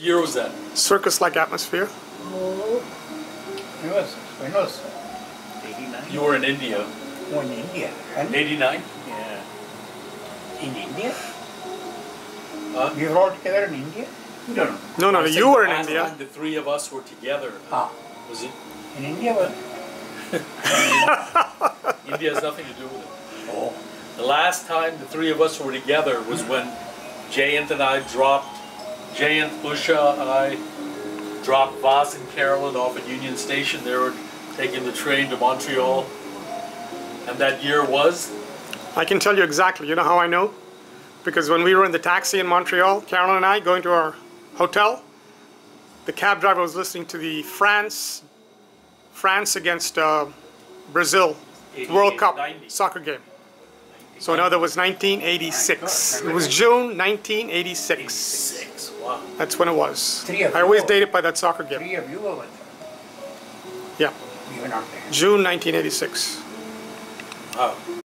year was that? Circus-like atmosphere. Oh, it was, when was 89? You were in India. Oh, in India. And 89? yeah. In India? Huh? We were all together in India? No, no. No, no, I said you were in India. time the three of us were together. Ah, Was it? in India was. India has nothing to do with it. Oh, The last time the three of us were together was when Jayant and I dropped, Jayant, Busha, and I dropped Voss and Carolyn off at Union Station. They were taking the train to Montreal. And that year was? I can tell you exactly. You know how I know? Because when we were in the taxi in Montreal, Carolyn and I going to our hotel, the cab driver was listening to the France, France against uh, Brazil World Cup 90. soccer game. So now that was 1986. It was June 1986. Six. Wow. That's when it was. Three of I always you. date it by that soccer game. three of you were Yeah, We were not there. June 1986. Wow.